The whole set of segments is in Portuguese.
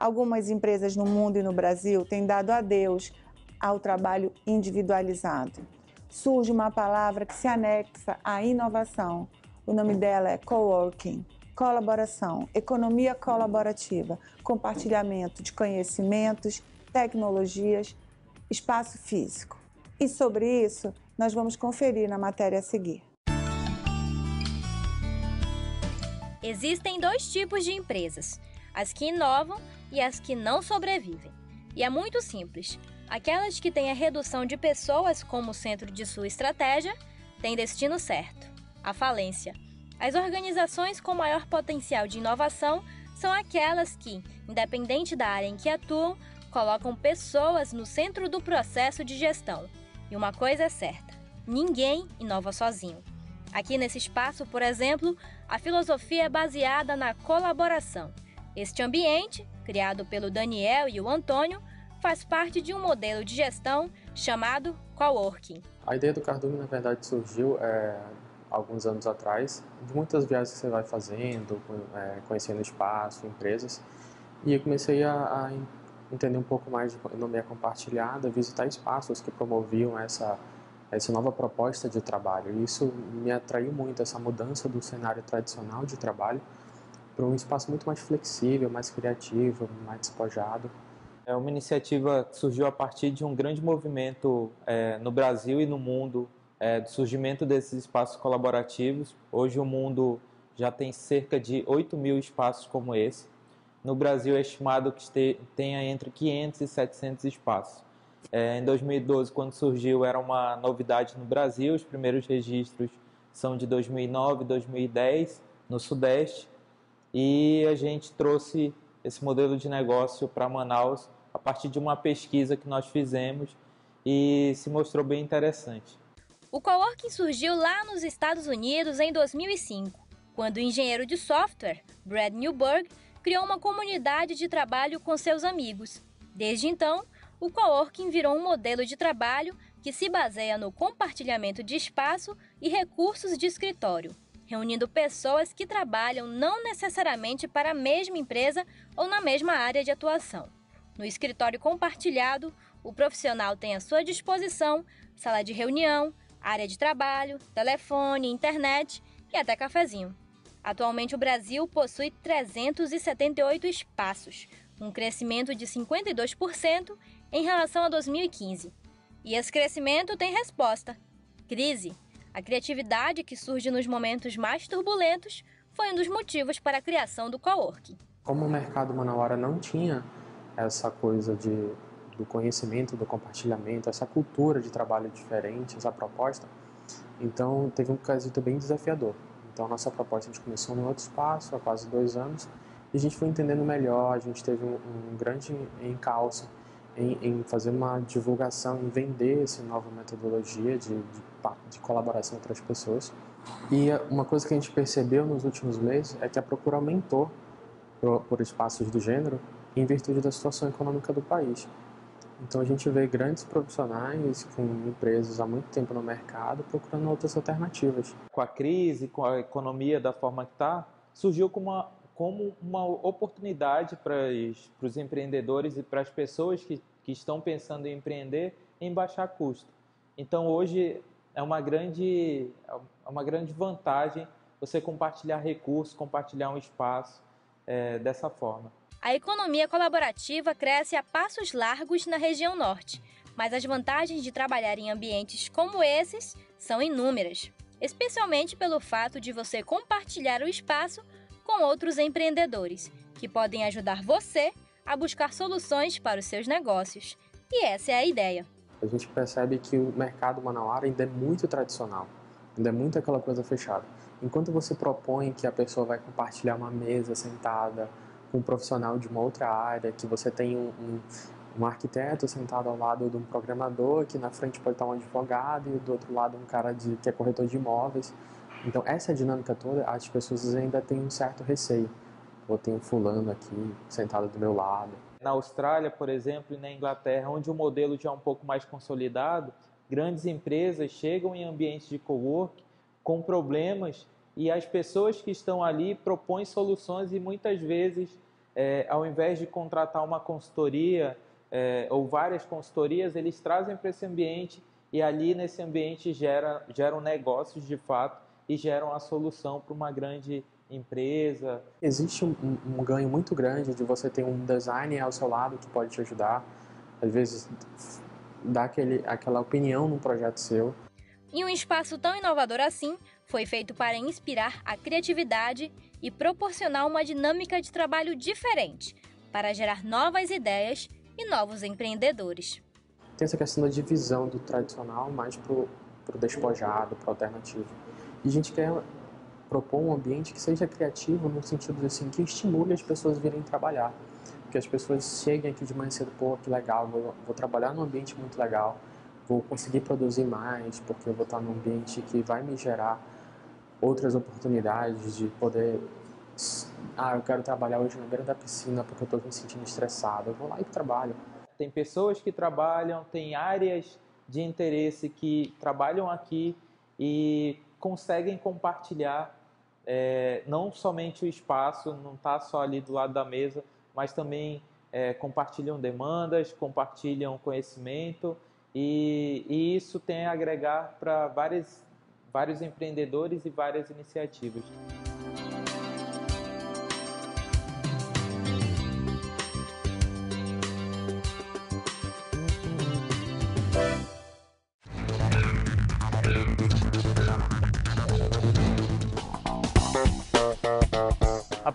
Algumas empresas no mundo e no Brasil têm dado adeus ao trabalho individualizado. Surge uma palavra que se anexa à inovação. O nome dela é coworking colaboração, economia colaborativa, compartilhamento de conhecimentos, tecnologias, espaço físico. E sobre isso, nós vamos conferir na matéria a seguir. Existem dois tipos de empresas: as que inovam e as que não sobrevivem. E é muito simples. Aquelas que têm a redução de pessoas como centro de sua estratégia têm destino certo a falência. As organizações com maior potencial de inovação são aquelas que, independente da área em que atuam, colocam pessoas no centro do processo de gestão. E uma coisa é certa: ninguém inova sozinho. Aqui nesse espaço, por exemplo, a filosofia é baseada na colaboração. Este ambiente, criado pelo Daniel e o Antônio, faz parte de um modelo de gestão chamado coworking. A ideia do Cardume, na verdade, surgiu é, alguns anos atrás, de muitas viagens que você vai fazendo, é, conhecendo espaço, empresas, e eu comecei a, a, entender um pouco mais de economia compartilhada, visitar espaços que promoviam essa essa nova proposta de trabalho. Isso me atraiu muito essa mudança do cenário tradicional de trabalho para um espaço muito mais flexível, mais criativo, mais despojado. É uma iniciativa que surgiu a partir de um grande movimento é, no Brasil e no mundo é, do surgimento desses espaços colaborativos. Hoje o mundo já tem cerca de 8 mil espaços como esse. No Brasil é estimado que tenha entre 500 e 700 espaços. É, em 2012, quando surgiu, era uma novidade no Brasil. Os primeiros registros são de 2009 e 2010 no Sudeste. E a gente trouxe esse modelo de negócio para Manaus a partir de uma pesquisa que nós fizemos e se mostrou bem interessante. O coworking surgiu lá nos Estados Unidos em 2005, quando o engenheiro de software, Brad Newberg, criou uma comunidade de trabalho com seus amigos. Desde então, o coworking virou um modelo de trabalho que se baseia no compartilhamento de espaço e recursos de escritório, reunindo pessoas que trabalham não necessariamente para a mesma empresa ou na mesma área de atuação. No escritório compartilhado, o profissional tem à sua disposição sala de reunião, área de trabalho, telefone, internet e até cafezinho. Atualmente, o Brasil possui 378 espaços, um crescimento de 52% em relação a 2015. E esse crescimento tem resposta: crise. A criatividade que surge nos momentos mais turbulentos foi um dos motivos para a criação do coworking. Como o mercado Manauara não tinha essa coisa de do conhecimento, do compartilhamento, essa cultura de trabalho diferente, essa proposta. Então, teve um quesito bem desafiador. Então, nossa proposta, a gente começou no outro espaço, há quase dois anos, e a gente foi entendendo melhor, a gente teve um, um grande encalço em, em, fazer uma divulgação, em vender essa nova metodologia de, de, de colaboração entre as pessoas. E uma coisa que a gente percebeu nos últimos meses é que a procura aumentou por, por espaços do gênero em virtude da situação econômica do país. Então a gente vê grandes profissionais com empresas há muito tempo no mercado procurando outras alternativas. Com a crise, com a economia da forma que está, surgiu como uma, como uma oportunidade para os empreendedores e para as pessoas que, que estão pensando em empreender em baixar custo. Então hoje é uma grande, é uma grande vantagem você compartilhar recursos, compartilhar um espaço é, dessa forma. A economia colaborativa cresce a passos largos na região norte, mas as vantagens de trabalhar em ambientes como esses são inúmeras, especialmente pelo fato de você compartilhar o espaço com outros empreendedores, que podem ajudar você a buscar soluções para os seus negócios. E essa é a ideia. A gente percebe que o mercado manauara ainda é muito tradicional, ainda é muito aquela coisa fechada. Enquanto você propõe que a pessoa vai compartilhar uma mesa sentada, com um profissional de uma outra área, que você tem um, um, um, arquiteto sentado ao lado de um programador, que na frente pode estar um advogado e do outro lado um cara de, que é corretor de imóveis. Então, essa dinâmica toda, as pessoas ainda têm um certo receio. Ou tem um fulano aqui sentado do meu lado. Na Austrália, por exemplo, e na Inglaterra, onde o modelo já é um pouco mais consolidado, grandes empresas chegam em ambientes de cowork com problemas e as pessoas que estão ali propõem soluções e muitas vezes é, ao invés de contratar uma consultoria é, ou várias consultorias, eles trazem para esse ambiente e ali nesse ambiente gera, geram negócios de fato e geram a solução para uma grande empresa. Existe um, um, ganho muito grande de você ter um designer ao seu lado que pode te ajudar, às vezes dar aquele, aquela opinião num projeto seu. E um espaço tão inovador assim foi feito para inspirar a criatividade e proporcionar uma dinâmica de trabalho diferente, para gerar novas ideias e novos empreendedores. Tem essa questão da divisão do tradicional mais para o despojado, para o alternativo. E a gente quer propor um ambiente que seja criativo no sentido assim que estimule as pessoas a virem trabalhar. Que as pessoas cheguem aqui de manhã cedo pô que legal vou, vou trabalhar num ambiente muito legal vou conseguir produzir mais porque eu vou estar num ambiente que vai me gerar outras oportunidades de poder ah eu quero trabalhar hoje na beira da piscina porque eu estou me sentindo estressado eu vou lá e trabalho. Tem pessoas que trabalham tem áreas de interesse que trabalham aqui e conseguem compartilhar é, não somente o espaço, não está só ali do lado da mesa, mas também é, compartilham demandas, compartilham conhecimento e, e isso tem a agregar para vários empreendedores e várias iniciativas.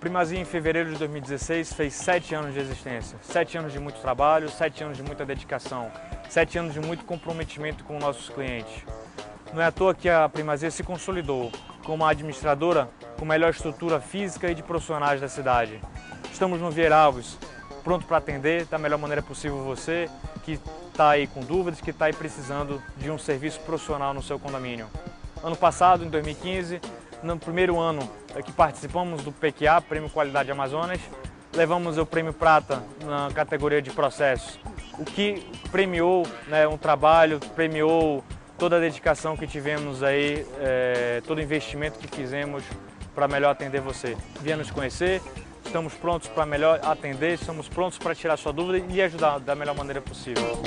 Primazia, em fevereiro de 2016, fez sete anos de existência. Sete anos de muito trabalho, sete anos de muita dedicação, sete anos de muito comprometimento com nossos clientes. Não é à toa que a Primazia se consolidou como uma administradora com melhor estrutura física e de profissionais da cidade. Estamos no Vieira Alves, pronto para atender da melhor maneira possível você que está aí com dúvidas, que está aí precisando de um serviço profissional no seu condomínio. Ano passado, em 2015, no primeiro ano que participamos do PQA, Prêmio Qualidade Amazonas, levamos o Prêmio Prata na categoria de processos, o que premiou né, um trabalho, premiou toda a dedicação que tivemos aí, é, todo o investimento que fizemos para melhor atender você. Venha nos conhecer, estamos prontos para melhor atender, estamos prontos para tirar sua dúvida e ajudar da melhor maneira possível.